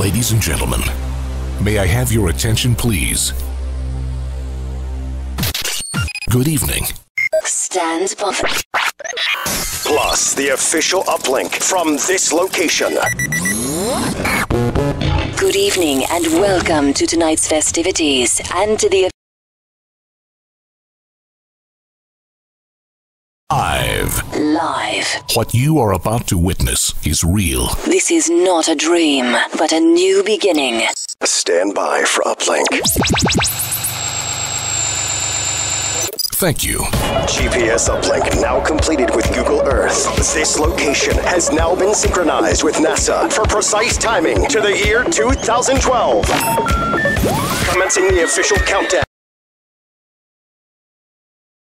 Ladies and gentlemen, may I have your attention, please? Good evening. Stand by. Plus, the official uplink from this location. Good evening and welcome to tonight's festivities and to the Live. Live. What you are about to witness is real. This is not a dream, but a new beginning. Stand by for uplink. Thank you. GPS uplink now completed with Google Earth. This location has now been synchronized with NASA for precise timing to the year 2012. Commencing the official countdown.